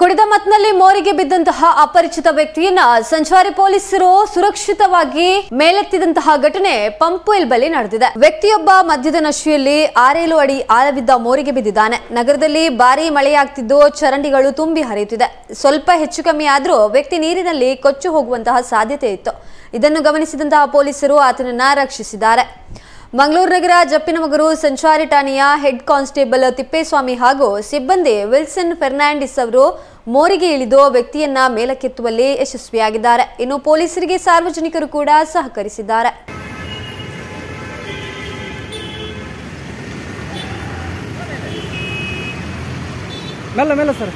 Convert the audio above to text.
ಕುಡಿದ ಮತ್ನಲ್ಲಿ ಮೋರಿಗೆ ಬಿದ್ದಂತಹ ಅಪರಿಚಿತ ವ್ಯಕ್ತಿಯನ್ನ ಸಂಚಾರಿ ಪೊಲೀಸರು ಸುರಕ್ಷಿತವಾಗಿ ಮೇಲೆತ್ತಿದಂತಹ ಘಟನೆ ಪಂಪ್ವೆಲ್ ಬಳಿ ನಡೆದಿದೆ. ವ್ಯಕ್ತಿಯೊಬ್ಬ ಮದ್ಯದ ನಶಿಯಲ್ಲಿ ಆರೇಲು ಅಡಿ ಆಳವಿದ್ದ ಮೋರಿಗೆ ಬಿದ್ದಿದ್ದಾನೆ. ನಗರದಲ್ಲಿ ಭಾರಿ ಮಳೆಯಾಗ್ತಿದ್ದು ಚರಂಡಿಗಳು ತುಂಬಿ ಹರಿಯುತ್ತಿದೆ. ಸ್ವಲ್ಪ ಹೆಚ್ಚು ಕಮ್ಮಿ ಆದ್ರೂ ವ್ಯಕ್ತಿ ನೀರಿನಲ್ಲಿ ಕೊಚ್ಚು ಹೋಗುವಂತಹ ಸಾಧ್ಯತೆ ಇತ್ತು. ಇದನ್ನು ಗಮನಿಸಿದಂತಹ ಪೊಲೀಸರು ಆತನನ್ನ ರಕ್ಷಿಸಿದ್ದಾರೆ. ಮಂಗಳೂರು ನಗರ ಜಪ್ಪಿನಮಗರು ಸಂಚಾರಿ ಠಾಣೆಯ ಹೆಡ್ ಕಾನ್ಸ್ಟೇಬಲ್ ತಿಪ್ಪೇಸ್ವಾಮಿ ಹಾಗೂ ಸಿಬ್ಬಂದಿ ವಿಲ್ಸನ್ ಫೆರ್ನಾಂಡಿಸ್ ಅವರು ಮೋರಿಗೆ ಇಳಿದು ವ್ಯಕ್ತಿಯನ್ನ ಮೇಲಕ್ಕೆತ್ತುವಲ್ಲಿ ಯಶಸ್ವಿಯಾಗಿದ್ದಾರೆ. ಇನ್ನು ಪೊಲೀಸರಿಗೆ ಸಾರ್ವಜನಿಕರು ಕೂಡ ಸಹಕರಿಸಿದ್ದಾರೆ. ಸರ್.